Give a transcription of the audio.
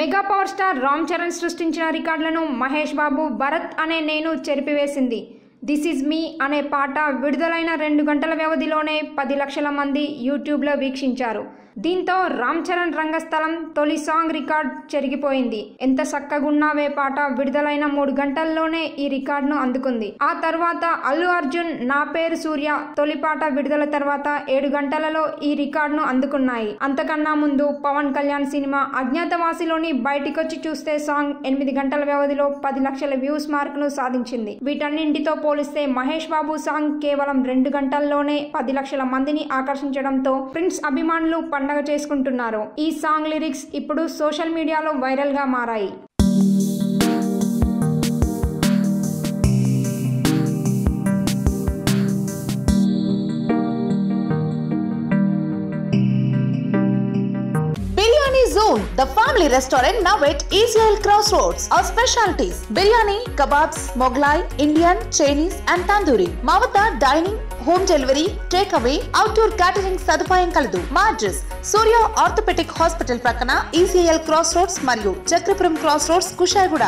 Mega power star Ram Charan సృష్టించిన రికార్డులను మహేష్ బాబు భరత్ అనే నేను చెరిపివేసింది. దిస్ ఈజ్ మీ అనే పాట విడుదలైన రెండు గంటల వ్యవధిలోనే పది లక్షల మంది యూట్యూబ్లో వీక్షించారు. దీంతో రామ్ చరణ్ రంగస్థలం తొలి సాంగ్ రికార్డ్ చెరిగిపోయింది. ఎంత సక్కగున్నావే పాట విడుదలైన మూడు గంటల్లోనే ఈ రికార్డును అందుకుంది. ఆ తర్వాత అల్లు అర్జున్ నా పేరు సూర్య తొలి పాట విడుదల తర్వాత ఏడు గంటలలో ఈ రికార్డును అందుకున్నాయి. అంతకన్నా ముందు పవన్ కళ్యాణ్ సినిమా అజ్ఞాతవాసిలోని బయటికొచ్చి చూస్తే సాంగ్ ఎనిమిది గంటల వ్యవధిలో పది లక్షల వ్యూస్ మార్కును సాధించింది. వీటన్నింటితో పోలిస్తే మహేష్ బాబు సాంగ్ కేవలం రెండు గంటల్లోనే పది లక్షల మందిని ఆకర్షించడంతో ప్రిన్స్ అభిమానులు పండగ చేసుకుంటున్నారు. ఈ సాంగ్ లిరిక్స్ ఇప్పుడు సోషల్ మీడియాలో వైరల్గా మారాయి. Soon. The family family restaurant at ECL Crossroads. Crossroads biryani, kebabs, biryani kebabs Chinese, Indian Chinese and tandoori home delivery, dining home delivery take away outdoor catering సదుపాయం కలదు మా అడ్రస్ సూర్య ఆర్థోపెటిక్ హాస్పిటల్ ప్రక్కన ECL cross roads మరియు Chakrapuram cross roads Kushaiguda